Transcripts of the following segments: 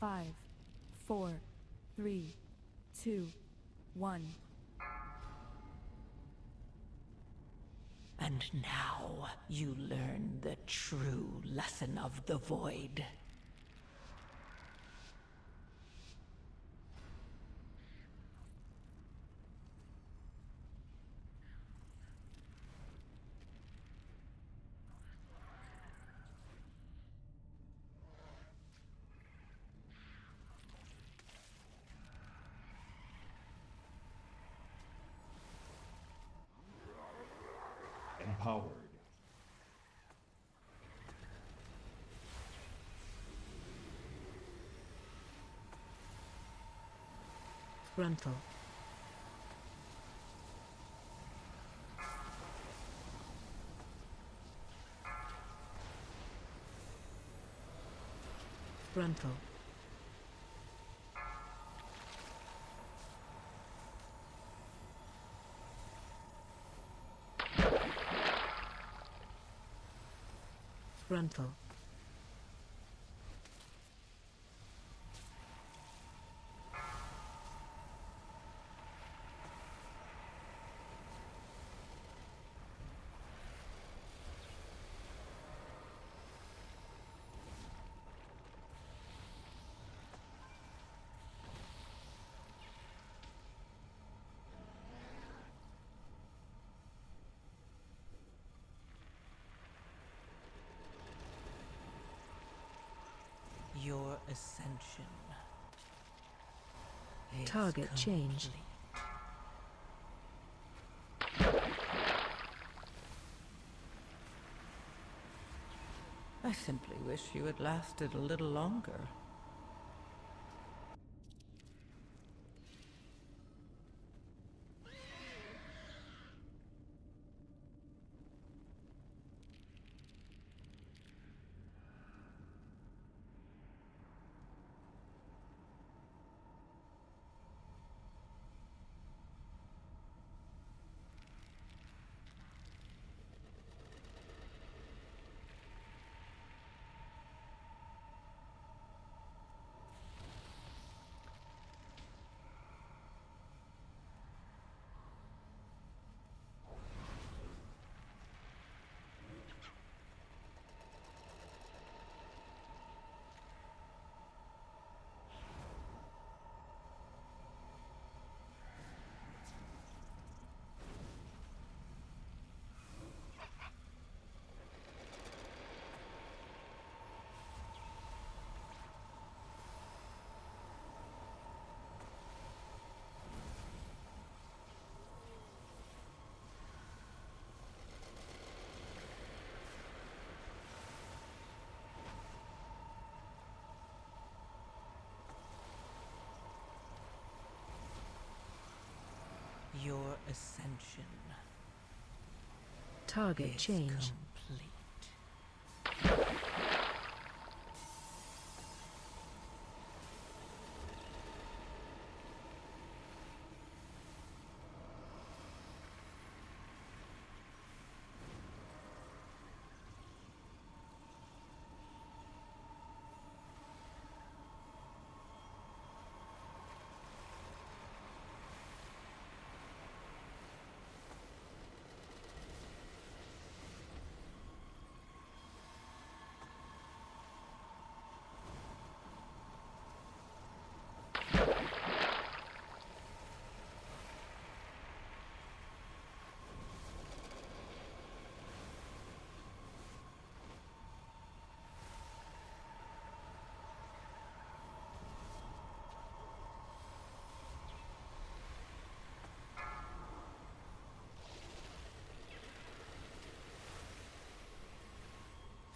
Five, four, three, two, one. And now you learn the true lesson of the Void. Gruntle. Gruntle. Gruntle. Your ascension. is Target change. I simply wish you had lasted a little longer. Your ascension Target change. complete.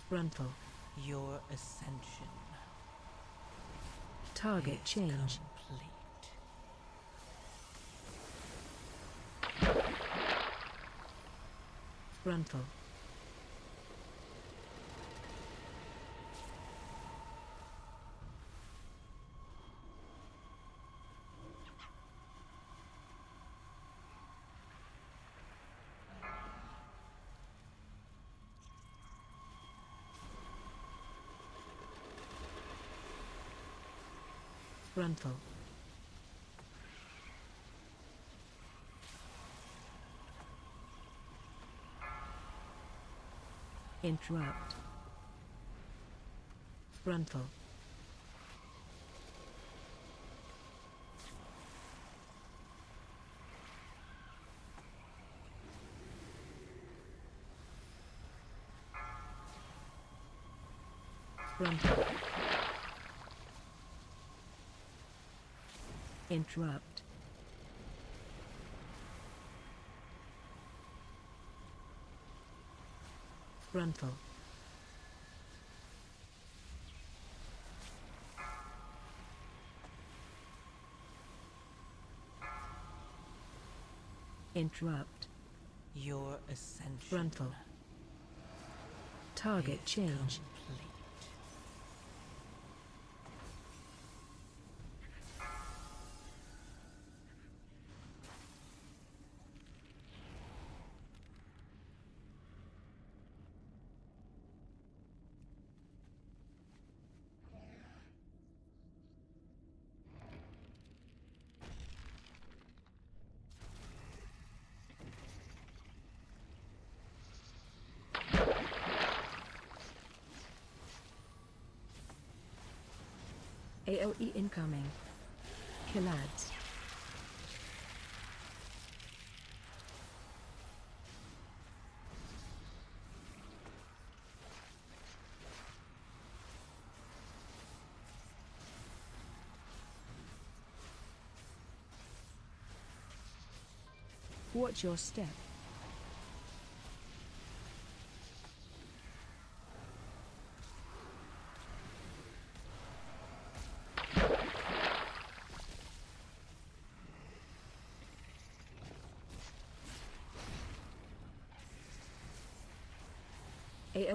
Gruntle. Your ascension Target change. complete. Gruntle. Gruntle. Interrupt. Gruntle. Interrupt. Gruntle. Interrupt. Your ascension Gruntle. Target change. complete. AOE incoming. Kill ads. Watch your step.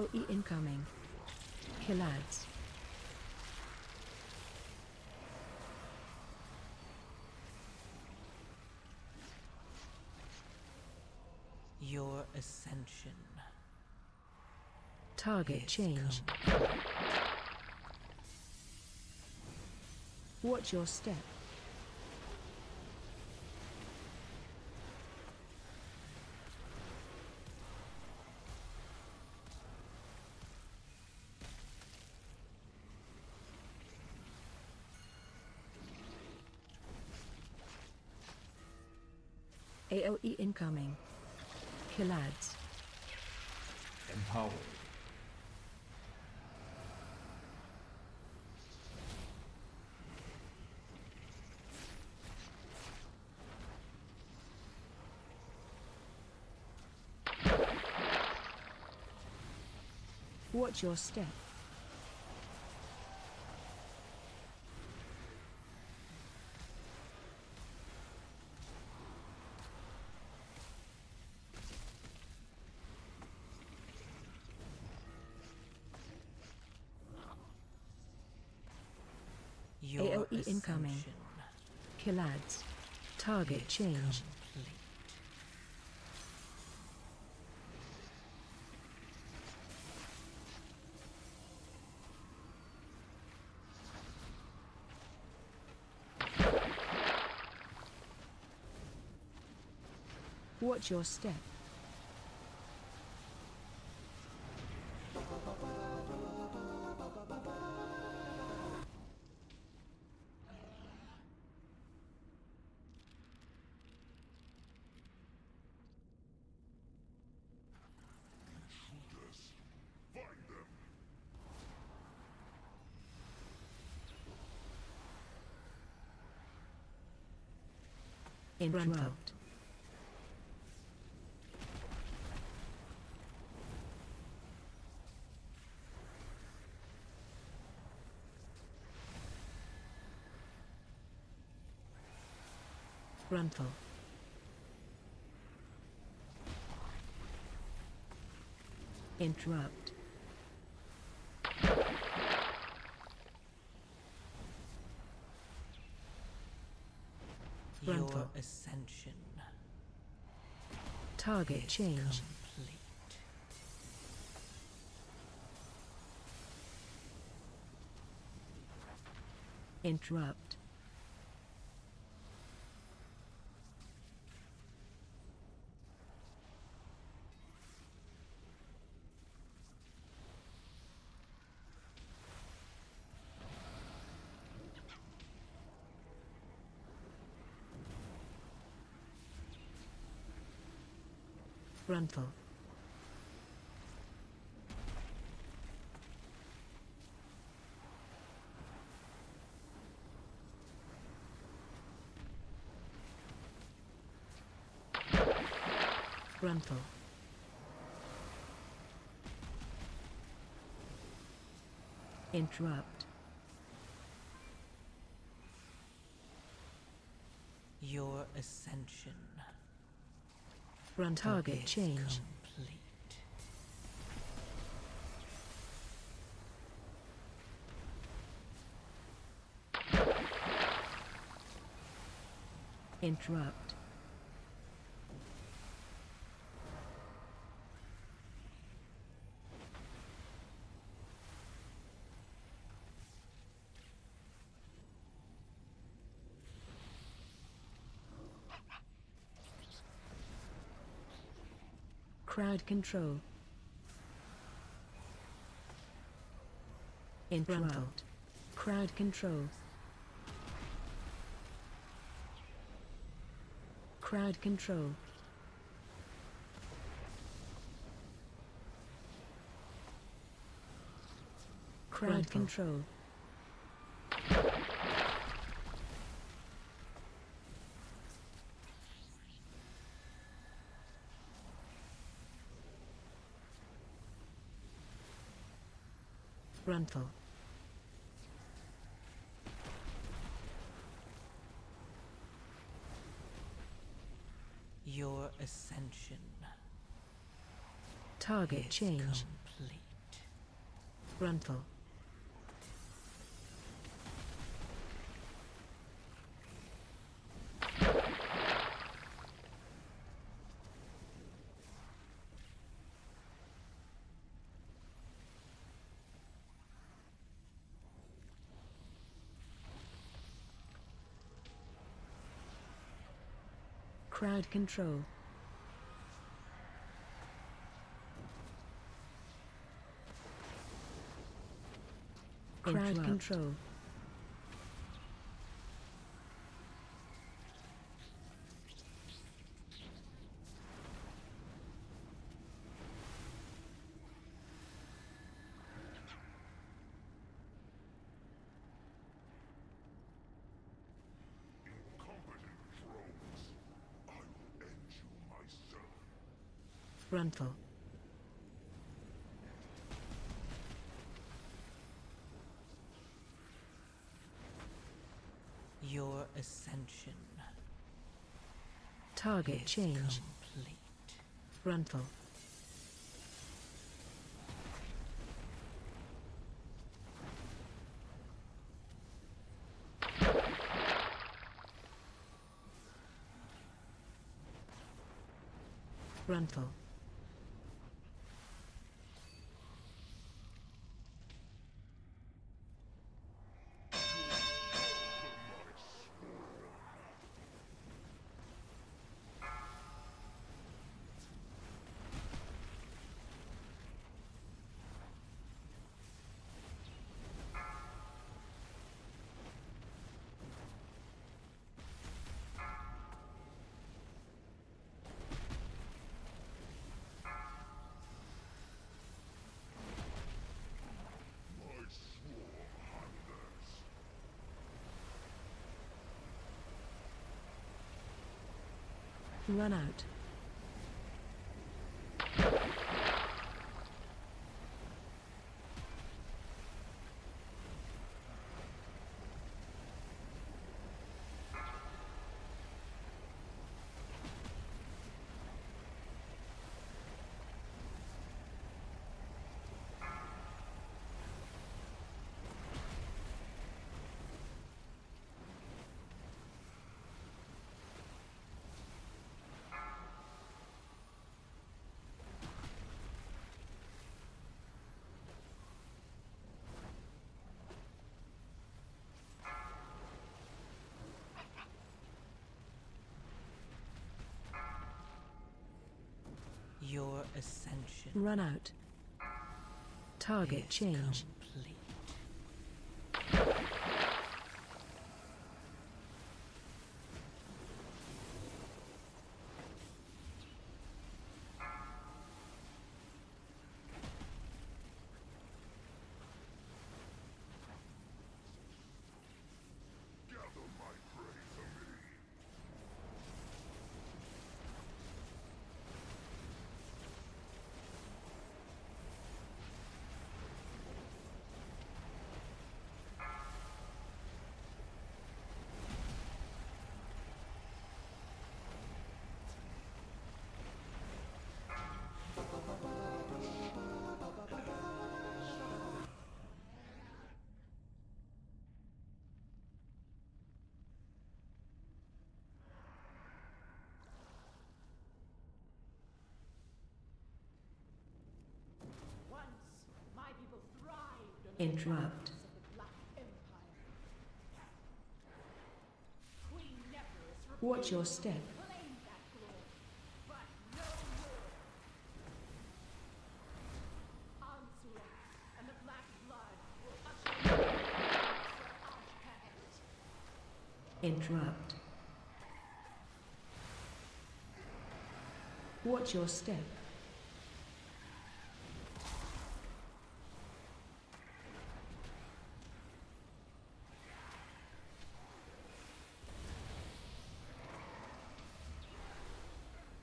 AOE incoming. Kill ads. Your ascension Target change. complete. Watch your step. Watch your step. Your AOE incoming. ascension Kill ads. Target change. complete. Watch your step. Interrupt. Gruntle. Interrupt. Your ascension Target change. complete. Interrupt. Gruntle. Gruntle. Interrupt. Your ascension Run target change. complete. Interrupt. Crowd control. Interrupt. Crowd control. Crowd control. Crowd control. Gruntle. Your ascension Target change. complete. Gruntle. Crowd control. Crowd Interrupt. Control. Gruntle. Your ascension Target change. complete. Gruntle. Gruntle. Run out. Your ascension Run out. Target is change. complete. Interrupt. Watch your step. Interrupt. Watch your step.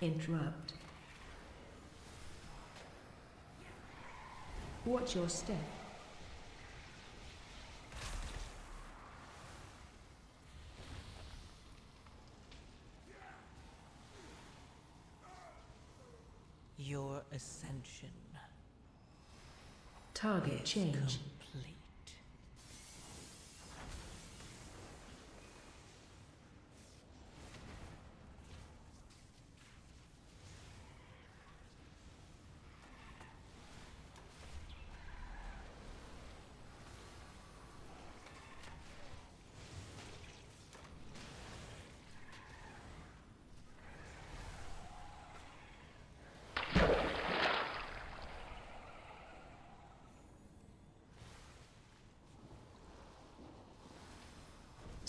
Interrupt. Watch your step. Your ascension Target change. complete.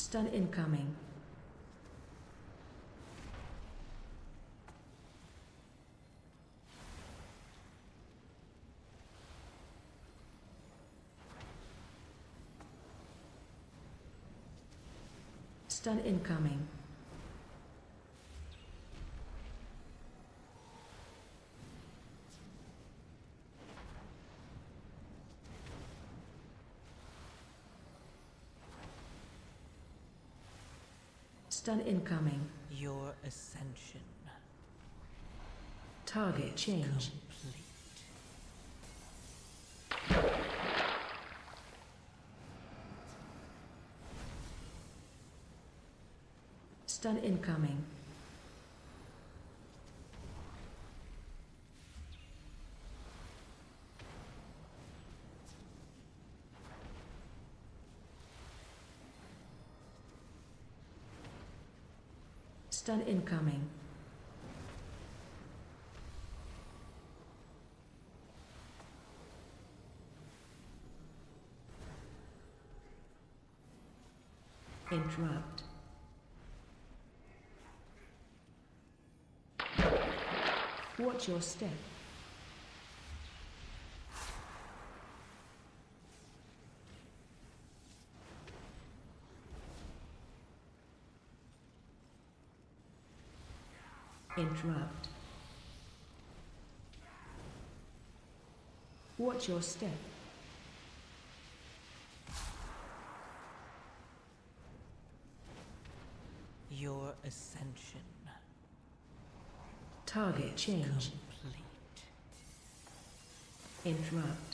Stun incoming. Stun incoming. Stun incoming. Your ascension Target change. complete. Stun incoming. Stun incoming. Interrupt. Watch your step. Interrupt. Watch your step. Your ascension Target change. complete. Interrupt.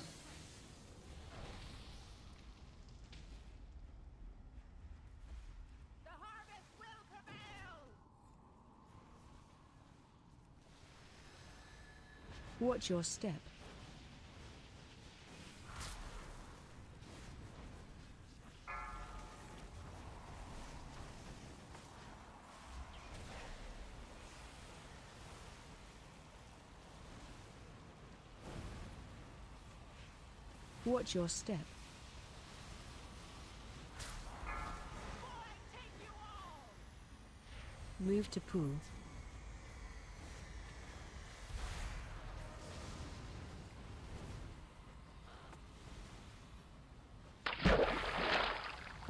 Watch your step. Watch your step. Move to pool.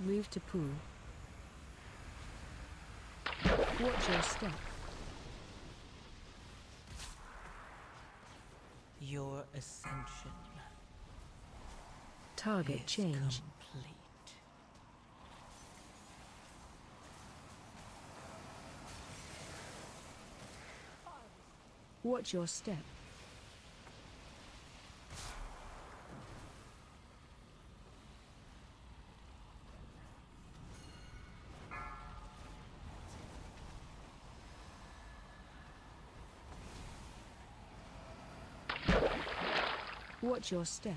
Move to pool. Watch your step. Your ascension Target change. complete. Watch your step. Watch your step.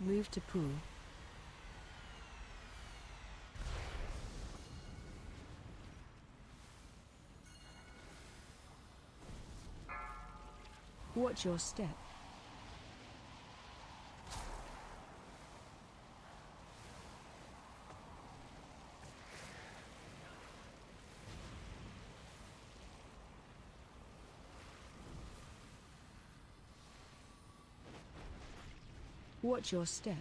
Move to pool. Watch your step. Watch your step.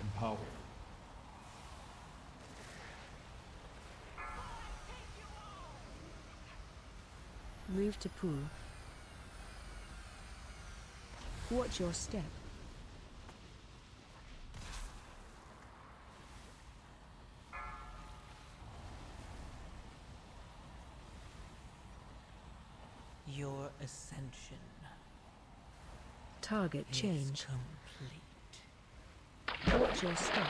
Empower. Move to pool. Watch your step. Your ascension Target is change. complete. Watch your step.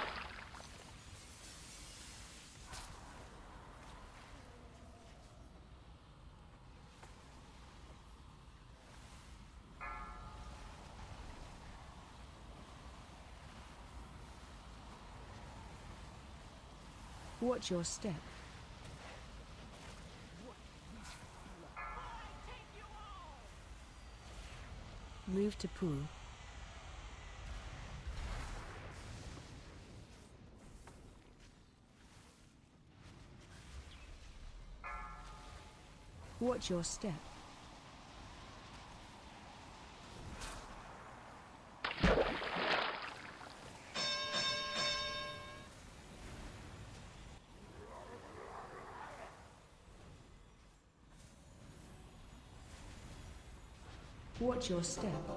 Watch your step. Move to pool. Watch your step. Watch your step.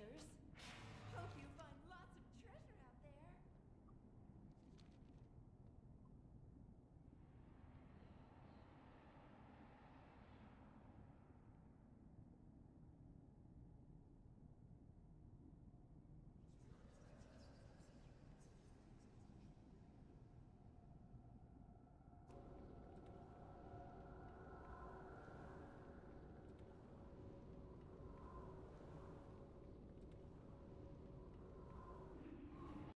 I